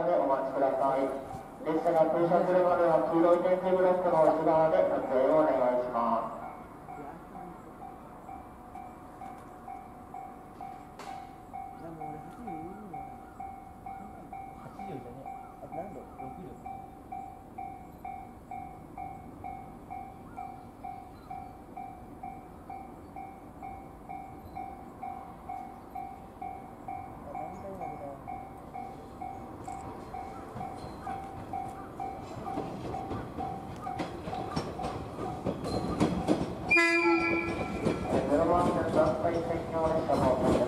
側でお待ちください。列車が停車するまでは黄色い点字ブロックの内側で撮影をお願いします。0番線団体専用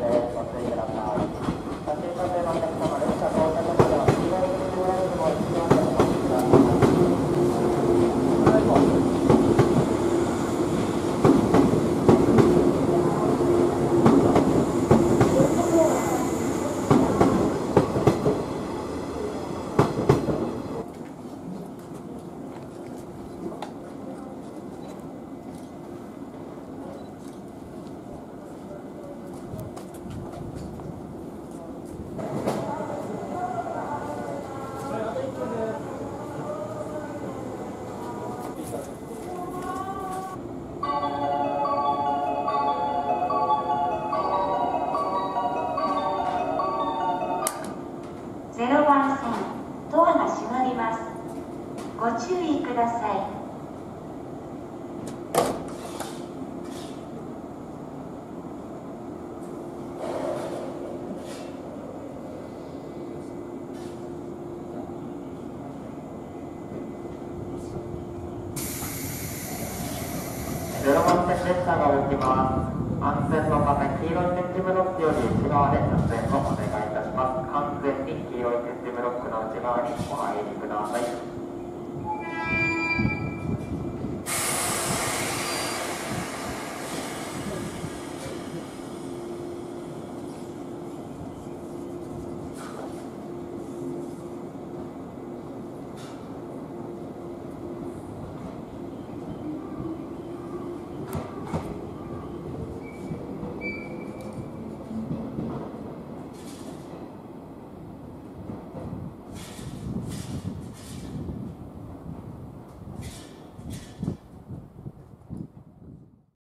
0番線ドアが閉まります。ご注意ください。安全のため黄色い点字ブロックより内側で運転をお願いいたします。完全に黄